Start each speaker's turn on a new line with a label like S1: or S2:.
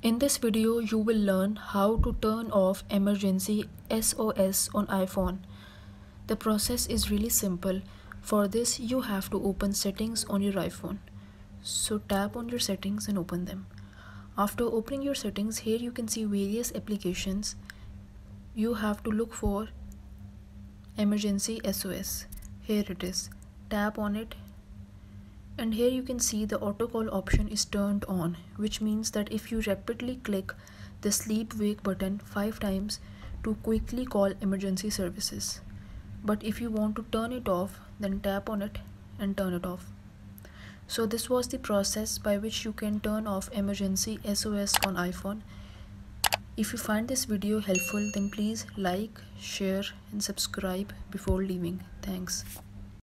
S1: In this video, you will learn how to turn off emergency SOS on iPhone. The process is really simple. For this, you have to open settings on your iPhone. So tap on your settings and open them. After opening your settings, here you can see various applications. You have to look for emergency SOS. Here it is. Tap on it and here you can see the auto call option is turned on which means that if you rapidly click the sleep wake button five times to quickly call emergency services. But if you want to turn it off then tap on it and turn it off. So this was the process by which you can turn off emergency SOS on iPhone. If you find this video helpful then please like share and subscribe before leaving. Thanks